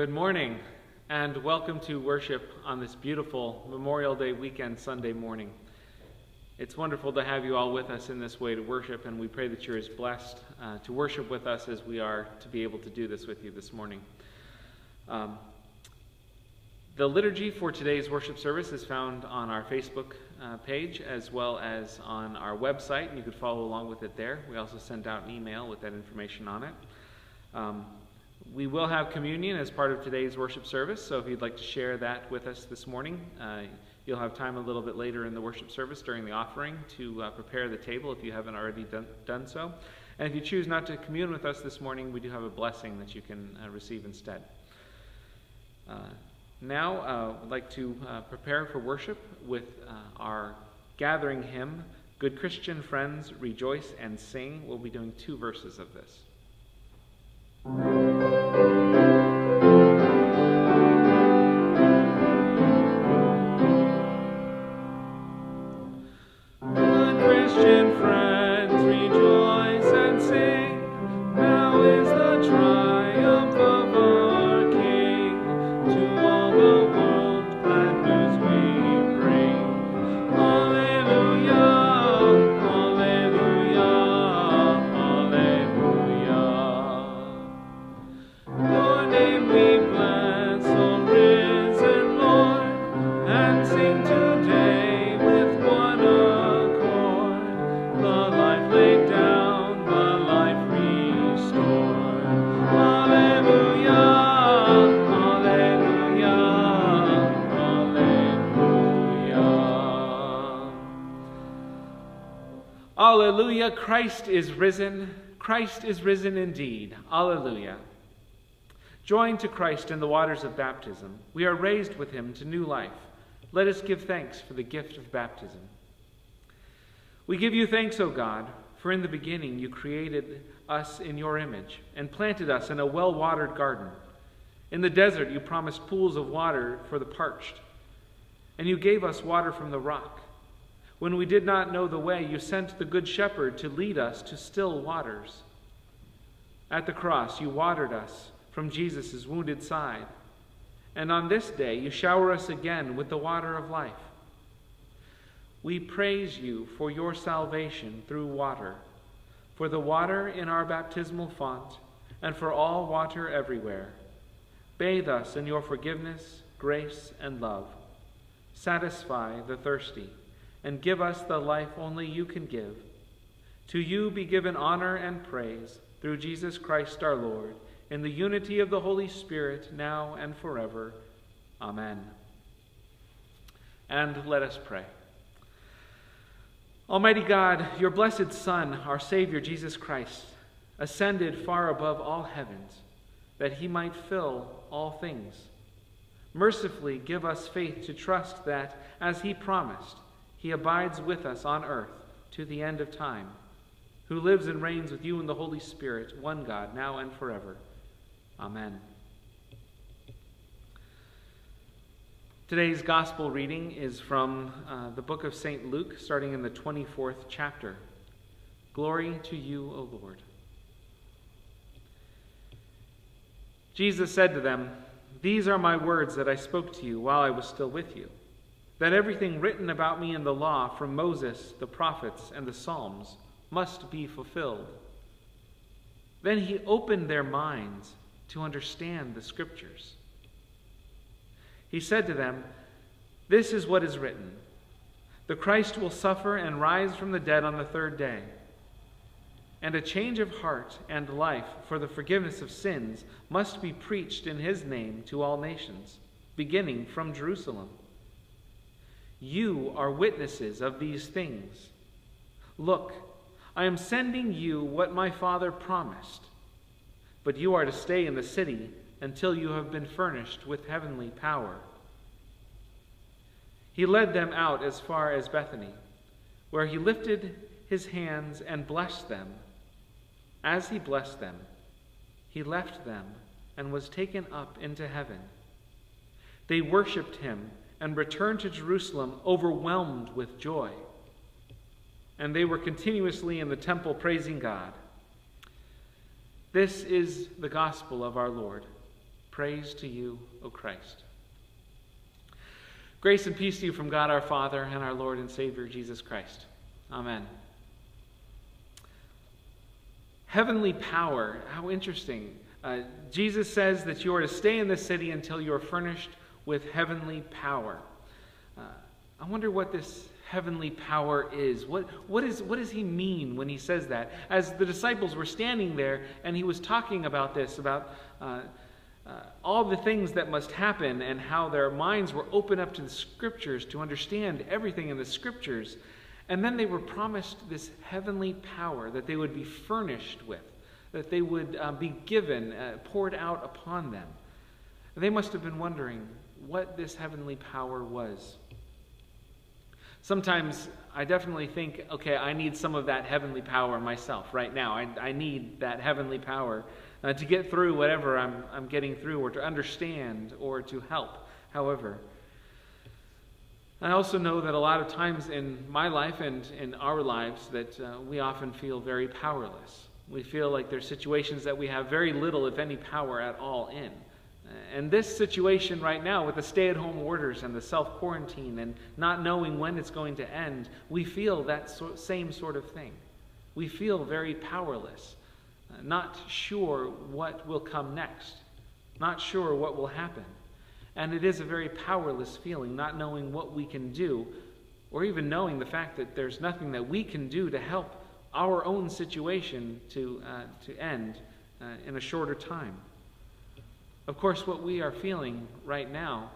Good morning, and welcome to worship on this beautiful Memorial Day weekend Sunday morning. It's wonderful to have you all with us in this way to worship, and we pray that you're as blessed uh, to worship with us as we are to be able to do this with you this morning. Um, the liturgy for today's worship service is found on our Facebook uh, page as well as on our website, and you could follow along with it there. We also send out an email with that information on it. Um, we will have communion as part of today's worship service, so if you'd like to share that with us this morning, uh, you'll have time a little bit later in the worship service during the offering to uh, prepare the table if you haven't already done, done, so. And if you choose not to commune with us this morning, we do have a blessing that you can uh, receive instead. Uh, now, uh, I'd like to uh, prepare for worship with our gathering hymn, Good Christian Friends, Rejoice and Sing. We'll be doing two verses of this. Thank you. Alleluia, Christ is risen. Christ is risen indeed. Alleluia. Joined to Christ in the waters of baptism, we are raised with him to new life. Let us give thanks for the gift of baptism. We give you thanks, O God, for in the beginning you created us in your image and planted us in a well watered garden. In the desert you promised pools of water for the parched, and you gave us water from the rock. When we did not know the way, you sent the Good Shepherd to lead us to still waters. At the cross, you watered us from Jesus' wounded side. And on this day, you shower us again with the water of life. We praise you for your salvation through water, for the water in our baptismal font, and for all water everywhere. Bathe us in your forgiveness, grace, and love. Satisfy the thirsty and give us the life only you can give. To you be given honor and praise through Jesus Christ our Lord, in the unity of the Holy Spirit, now and forever. Amen. And let us pray. Almighty God, your blessed Son, our Savior Jesus Christ, ascended far above all heavens, that he might fill all things. Mercifully give us faith to trust that, as he promised, he abides with us on earth to the end of time, who lives and reigns with you in the Holy Spirit, one God, now and forever. Amen. Today's gospel reading is from uh, the book of St. Luke, starting in the 24th chapter. Glory to you, O Lord. Jesus said to them, These are my words that I spoke to you while I was still with you that everything written about me in the law from Moses, the prophets, and the Psalms must be fulfilled. Then he opened their minds to understand the scriptures. He said to them, This is what is written The Christ will suffer and rise from the dead on the third day. And a change of heart and life for the forgiveness of sins must be preached in his name to all nations, beginning from Jerusalem. You are witnesses of these things. Look, I am sending you what my Father promised, but you are to stay in the city until you have been furnished with heavenly power. He led them out as far as Bethany, where he lifted his hands and blessed them. As he blessed them, he left them and was taken up into heaven. They worshiped him and returned to Jerusalem overwhelmed with joy. And they were continuously in the temple praising God. This is the gospel of our Lord. Praise to you, O Christ. Grace and peace to you from God our Father and our Lord and Savior Jesus Christ. Amen. Heavenly power, how interesting. Uh, Jesus says that you are to stay in this city until you are furnished with heavenly power. Uh, I wonder what this heavenly power is. What, what, is. what does he mean when he says that? As the disciples were standing there and he was talking about this, about uh, uh, all the things that must happen and how their minds were open up to the scriptures to understand everything in the scriptures. And then they were promised this heavenly power that they would be furnished with, that they would uh, be given, uh, poured out upon them. They must have been wondering what this heavenly power was. Sometimes I definitely think, okay, I need some of that heavenly power myself right now. I, I need that heavenly power uh, to get through whatever I'm, I'm getting through, or to understand, or to help, however. I also know that a lot of times in my life and in our lives that uh, we often feel very powerless. We feel like there's situations that we have very little, if any, power at all in. And this situation right now, with the stay at home orders and the self quarantine and not knowing when it's going to end, we feel that so- same sort of thing. We feel very powerless not sure what will come next, not sure what will happen. And it is a very powerless feeling, not knowing what we can do, or even knowing the fact that there's nothing that we can do to help our own situation to, uh, to end uh, in a shorter time. Of course, what we are feeling right now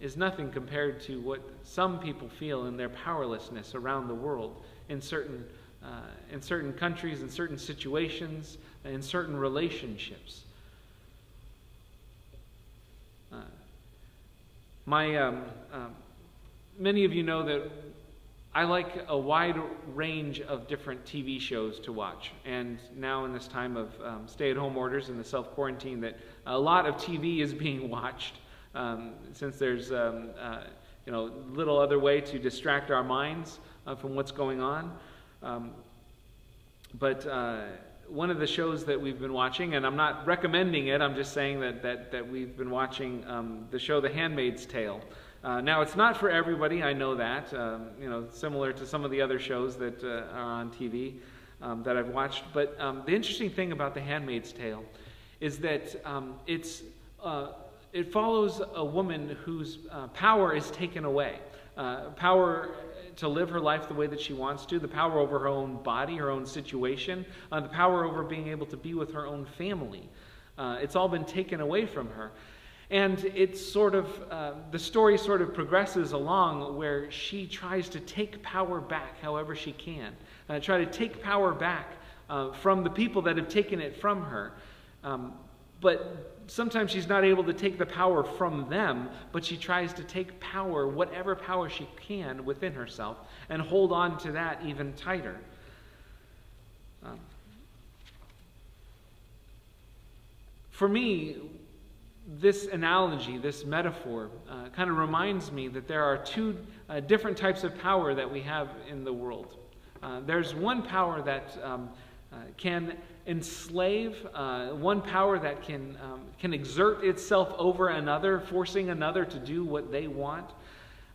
is nothing compared to what some people feel in their powerlessness around the world in certain uh, in certain countries, in certain situations, in certain relationships. Uh, my, um, um, many of you know that I like a wide range of different TV shows to watch. And now, in this time of um, stay at home orders and the self quarantine, that a lot of TV is being watched um, since there's um, uh, you know, little other way to distract our minds uh, from what's going on. Um, but uh, one of the shows that we've been watching, and I'm not recommending it, I'm just saying that, that, that we've been watching um, the show The Handmaid's Tale. Uh, now, it's not for everybody, I know that, um, you know, similar to some of the other shows that uh, are on TV um, that I've watched. But the interesting thing about The Handmaid's Tale is that um, it's, uh, it follows a woman whose uh, power is taken away. Uh, power to live her life the way that she wants to, the power over her own body, her own situation, uh, the power over being able to be with her own family. Uh, it's all been taken away from her. And it's sort of, uh, the story sort of progresses along where she tries to take power back however she can, uh, try to take power back uh, from the people that have taken it from her. Um, but sometimes she's not able to take the power from them, but she tries to take power, whatever power she can, within herself and hold on to that even tighter. Um, for me, this analogy, this metaphor, uh, kind of reminds me that there are two uh, different types of power that we have in the world. Uh, there's one power that um, can enslave, uh, one power that can, um, can exert itself over another, forcing another to do what they want.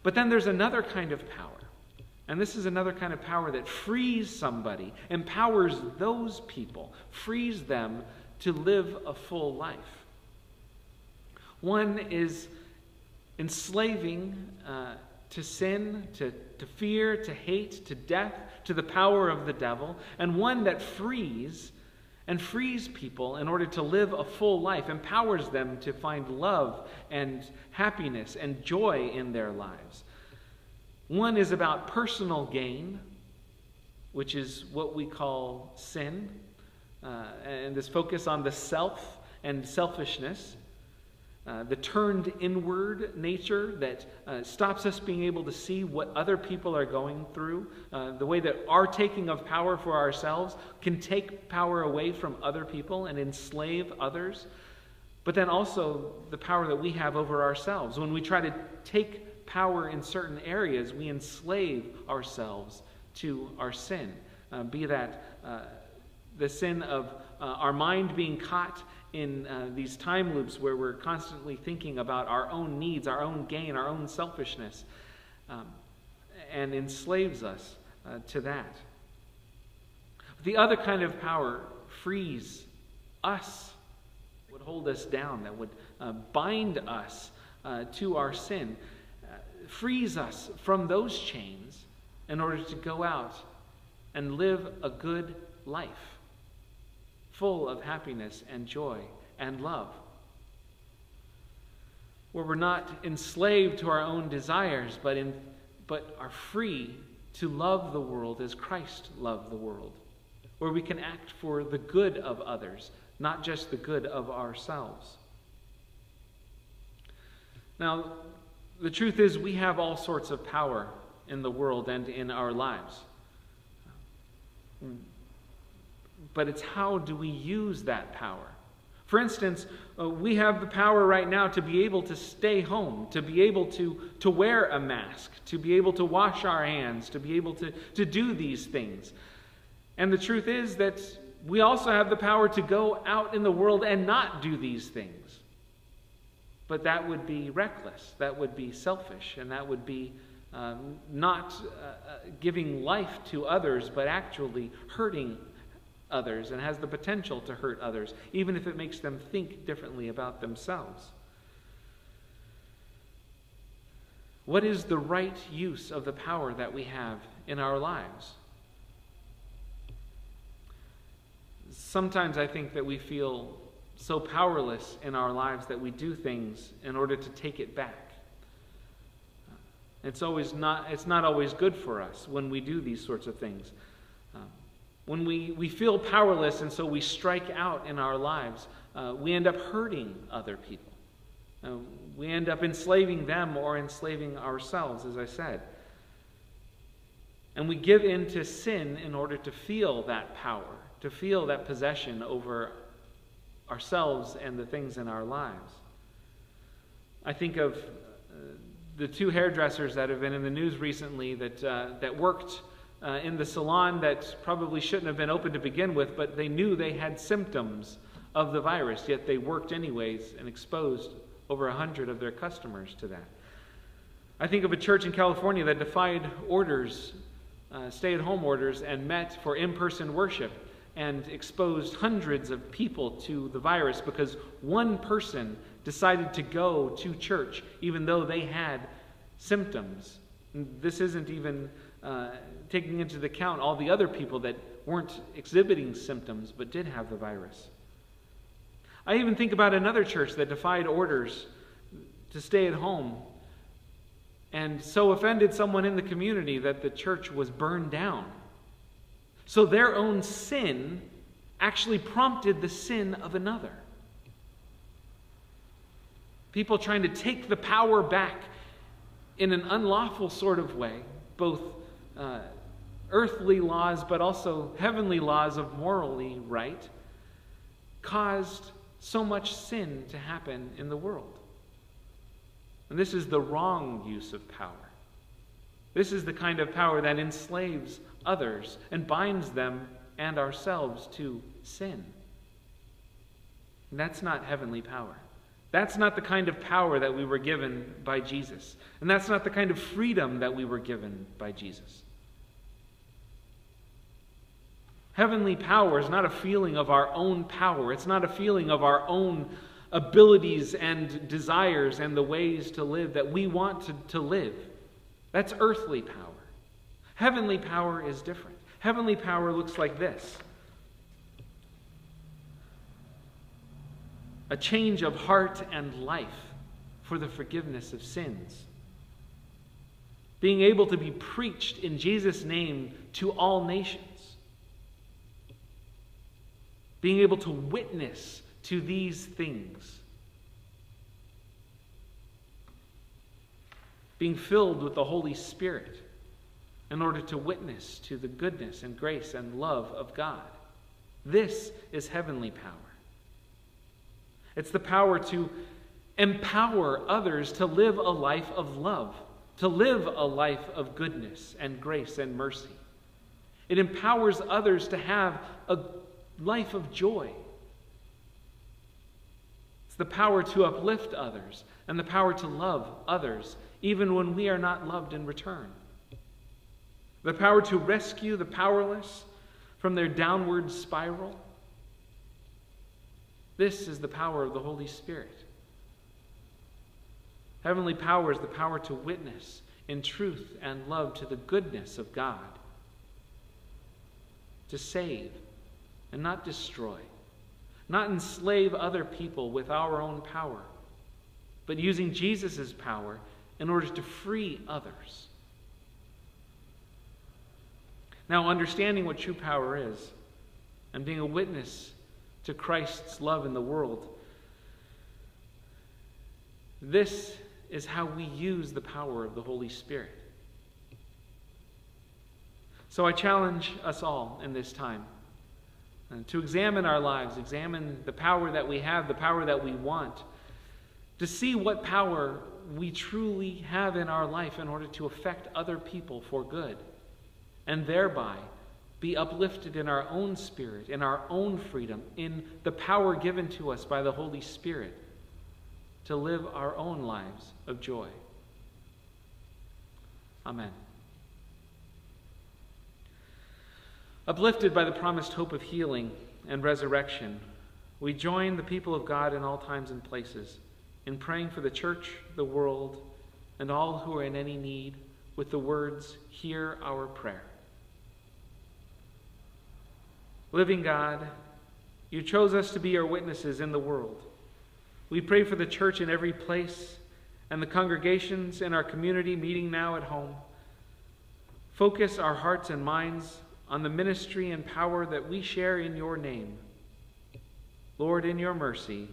But then there's another kind of power. And this is another kind of power that frees somebody, empowers those people, frees them to live a full life. One is enslaving uh, to sin, to, to fear, to hate, to death, to the power of the devil, and one that frees and frees people in order to live a full life, empowers them to find love and happiness and joy in their lives. One is about personal gain, which is what we call sin, uh, and this focus on the self and selfishness. Uh, the turned inward nature that uh, stops us being able to see what other people are going through, uh, the way that our taking of power for ourselves can take power away from other people and enslave others, but then also the power that we have over ourselves. When we try to take power in certain areas, we enslave ourselves to our sin, uh, be that uh, the sin of our mind being caught in uh, these time loops where we're constantly thinking about our own needs, our own gain, our own selfishness, um, and enslaves us uh, to that. The other kind of power frees us, would hold us down, that would uh, bind us uh, to our sin, uh, frees us from those chains in order to go out and live a good life full of happiness and joy and love. Where we're not enslaved to our own desires, but, in, but are free to love the world as Christ loved the world. Where we can act for the good of others, not just the good of ourselves. Now, the truth is, we have all sorts of power in the world and in our lives but it's how do we use that power? For instance, uh, we have the power right now to be able to stay home, to be able to, to wear a mask, to be able to wash our hands, to be able to, to do these things. And the truth is that we also have the power to go out in the world and not do these things. But that would be reckless, that would be selfish, and that would be um, not uh, uh giving life to others, but actually hurting others and has the potential to hurt others, even if it makes them think differently about themselves. What is the right use of the power that we have in our lives? Sometimes I think that we feel so powerless in our lives that we do things in order to take it back. It's always not it's not always good for us when we do these sorts of things. When we, we feel powerless and so we strike out in our lives, uh, we end up hurting other people. Uh, we end up enslaving them or enslaving ourselves, as I said. And we give in to sin in order to feel that power, to feel that possession over ourselves and the things in our lives. I think of uh, the two hairdressers that have been in the news recently that, uh, that worked uh, in the salon that probably shouldn't have been open to begin with, but they knew they had symptoms of the virus, yet they worked anyways and exposed over a hundred of their customers to that. I think of a church in California that defied orders, uh, stay at home orders, and met for in person worship and exposed hundreds of people to the virus because one person decided to go to church even though they had symptoms. This isn't even uh, taking into account all the other people that weren't exhibiting symptoms but did have the virus. I even think about another church that defied orders to stay at home and so offended someone in the community that the church was burned down. So their own sin actually prompted the sin of another. People trying to take the power back in an unlawful sort of way, both uh, earthly laws, but also heavenly laws of morally right, caused so much sin to happen in the world. And this is the wrong use of power. This is the kind of power that enslaves others and binds them and ourselves to sin. And that's not heavenly power. That's not the kind of power that we were given by Jesus. And that's not the kind of freedom that we were given by Jesus. Heavenly power is not a feeling of our own power, it's not a feeling of our own abilities and desires and the ways to live that we want to, to live. That's earthly power. Heavenly power is different. Heavenly power looks like this a change of heart and life for the forgiveness of sins. Being able to be preached in Jesus' name to all nations being able to witness to these things, being filled with the Holy Spirit in order to witness to the goodness and grace and love of God. This is heavenly power. It's the power to empower others to live a life of love, to live a life of goodness and grace and mercy. It empowers others to have a life of joy. It's the power to uplift others and the power to love others, even when we are not loved in return. The power to rescue the powerless from their downward spiral. This is the power of the Holy Spirit. Heavenly power is the power to witness in truth and love to the goodness of God, to save and not destroy, not enslave other people with our own power, but using Jesus' power in order to free others. Now, understanding what true power is and being a witness to Christ's love in the world, this is how we use the power of the Holy Spirit. So I challenge us all in this time uh, to examine our lives, examine the power that we have, the power that we want, to see what power we truly have in our life in order to affect other people for good, and thereby be uplifted in our own spirit, in our own freedom, in the power given to us by the Holy Spirit to live our own lives of joy. Amen. Uplifted by the promised hope of healing and resurrection, we join the people of God in all times and places in praying for the church, the world, and all who are in any need with the words, Hear our prayer. Living God, you chose us to be your witnesses in the world. We pray for the church in every place and the congregations in our community meeting now at home. Focus our hearts and minds on the ministry and power that we share in your name. Lord, in your mercy,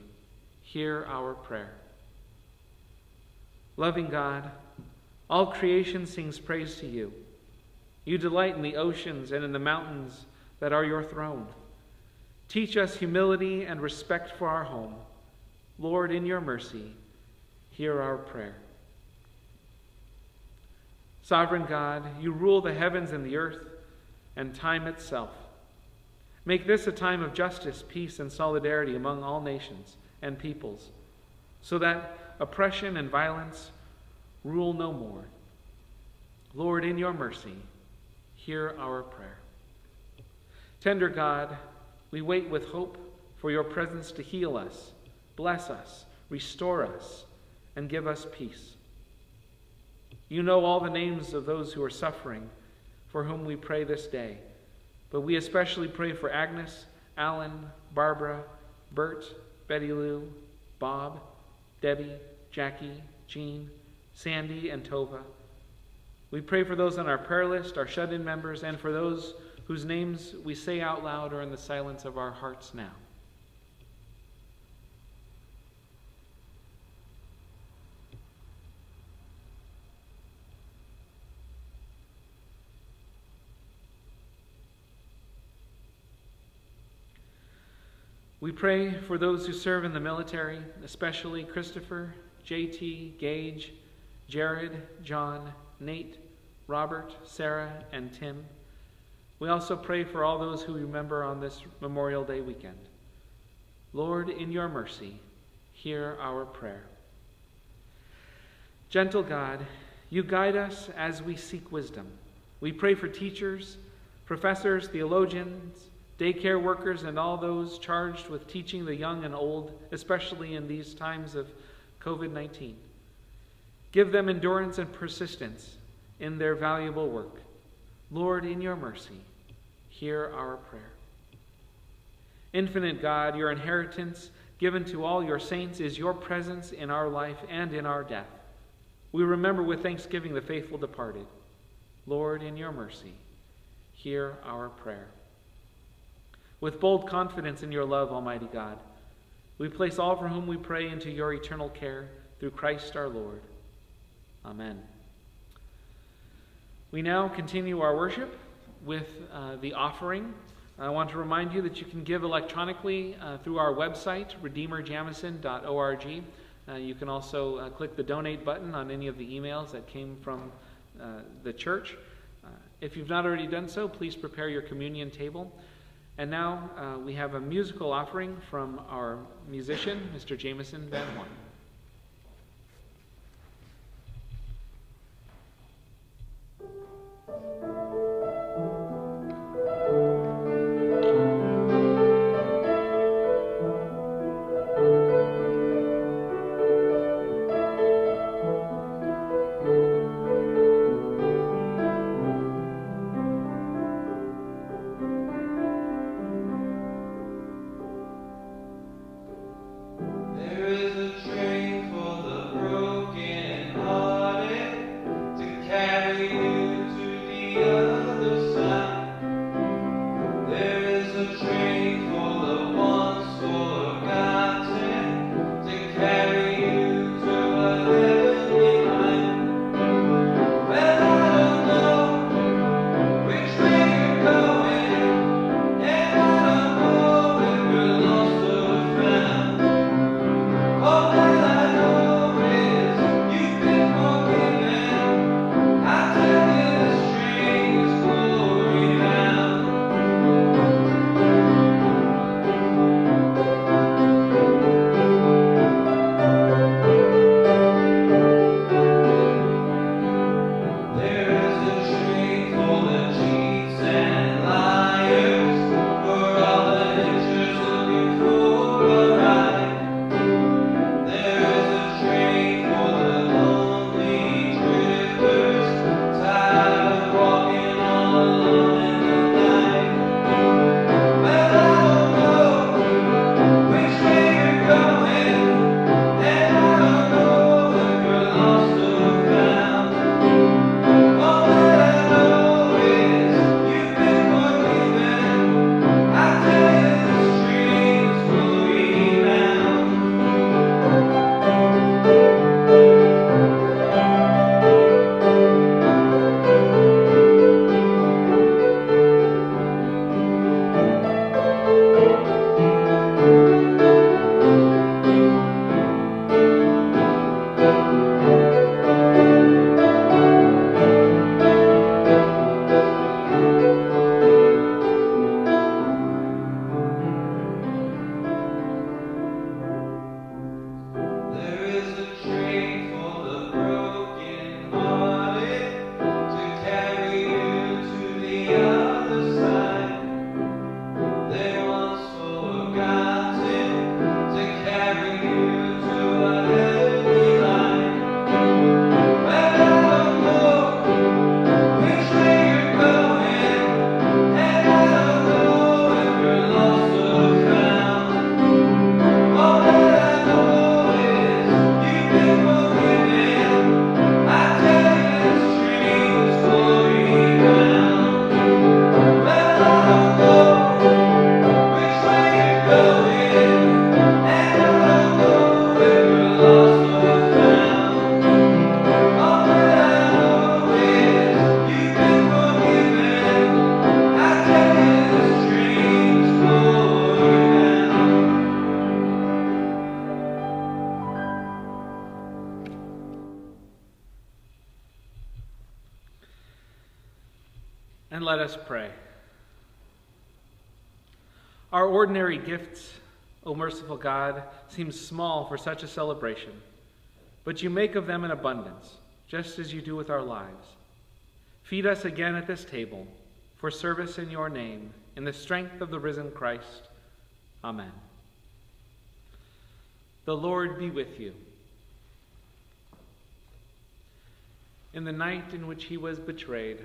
hear our prayer. Loving God, all creation sings praise to you. You delight in the oceans and in the mountains that are your throne. Teach us humility and respect for our home. Lord, in your mercy, hear our prayer. Sovereign God, you rule the heavens and the earth and time itself. Make this a time of justice, peace, and solidarity among all nations and peoples, so that oppression and violence rule no more. Lord, in your mercy, hear our prayer. Tender God, we wait with hope for your presence to heal us bless us, restore us, and give us peace. You know all the names of those who are suffering, for whom we pray this day. But we especially pray for Agnes, Alan, Barbara, Bert, Betty Lou, Bob, Debbie, Jackie, Jean, Sandy, and Tova. We pray for those on our prayer list, our shut in members, and for those whose names we say out loud or in the silence of our hearts now. We pray for those who serve in the military, especially Christopher, JT, Gage, Jared, John, Nate, Robert, Sarah, and Tim. We also pray for all those who remember on this Memorial Day weekend. Lord, in your mercy, hear our prayer. Gentle God, you guide us as we seek wisdom. We pray for teachers, professors, theologians, daycare workers, and all those charged with teaching the young and old, especially in these times of COVID 19. Give them endurance and persistence in their valuable work. Lord, in your mercy, hear our prayer. Infinite God, your inheritance given to all your saints is your presence in our life and in our death. We remember with thanksgiving the faithful departed. Lord, in your mercy, hear our prayer. With bold confidence in your love, Almighty God, we place all for whom we pray into your eternal care through Christ our Lord. Amen. We now continue our worship with uh, the offering. I want to remind you that you can give electronically uh, through our website, redeemerjamison.org. Uh, you can also uh, click the donate button on any of the emails that came from uh, the church. Uh, if you've not already done so, please prepare your communion table. And now uh, we have a musical offering from our musician, Mr. Jameson Van Horn. Ordinary gifts, O merciful God, seem small for such a celebration, but you make of them an abundance, just as you do with our lives. Feed us again at this table for service in your name, in the strength of the risen Christ. Amen. The Lord be with you. In the night in which he was betrayed,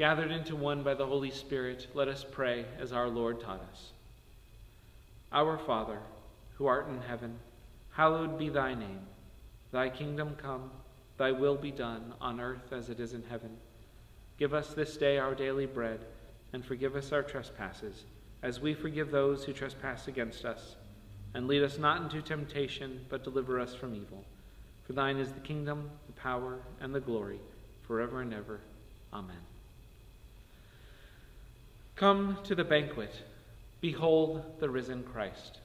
Gathered into one by the Holy Spirit, let us pray as our Lord taught us. Our Father, who art in heaven, hallowed be thy name. Thy kingdom come, thy will be done, on earth as it is in heaven. Give us this day our daily bread, and forgive us our trespasses, as we forgive those who trespass against us. And lead us not into temptation, but deliver us from evil. For thine is the kingdom, the power, and the glory, forever and ever. Amen. Come to the banquet. Behold the risen Christ.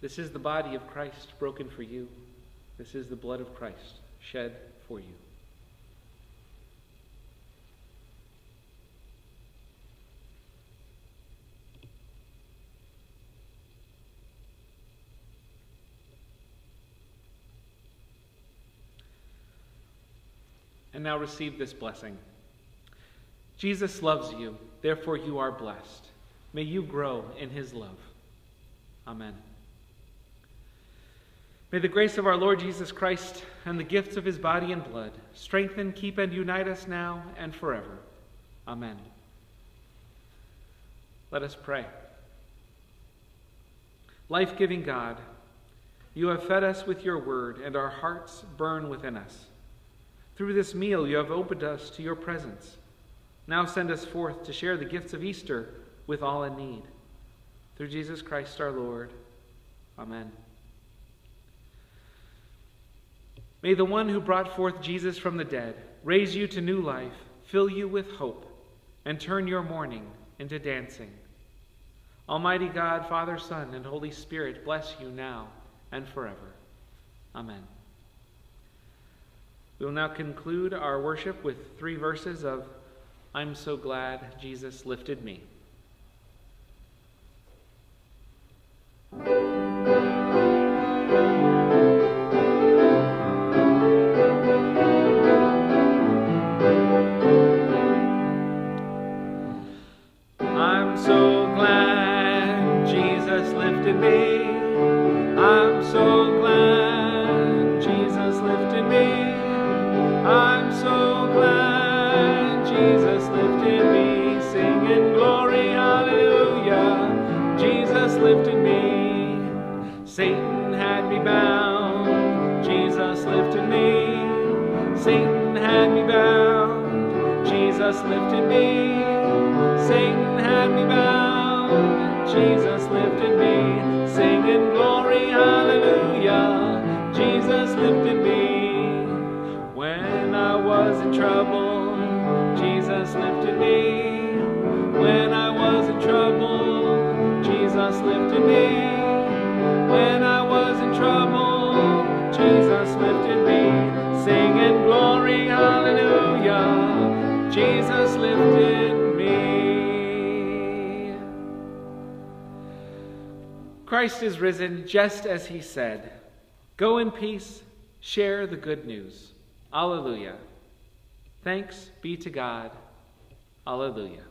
This is the body of Christ broken for you. This is the blood of Christ shed for you. And now receive this blessing. Jesus loves you, therefore you are blessed. May you grow in his love. Amen. May the grace of our Lord Jesus Christ and the gifts of his body and blood strengthen, keep, and unite us now and forever. Amen. Let us pray. Life giving God, you have fed us with your word, and our hearts burn within us. Through this meal, you have opened us to your presence. Now send us forth to share the gifts of Easter with all in need. Through Jesus Christ our Lord. Amen. May the one who brought forth Jesus from the dead raise you to new life, fill you with hope, and turn your mourning into dancing. Almighty God, Father, Son, and Holy Spirit bless you now and forever. Amen. We will now conclude our worship with three verses of I'm so glad Jesus lifted me. Jesus lifted me. Satan had me bound. Jesus lifted Christ is risen just as he said. Go in peace, share the good news. Alleluia. Thanks be to God. Alleluia.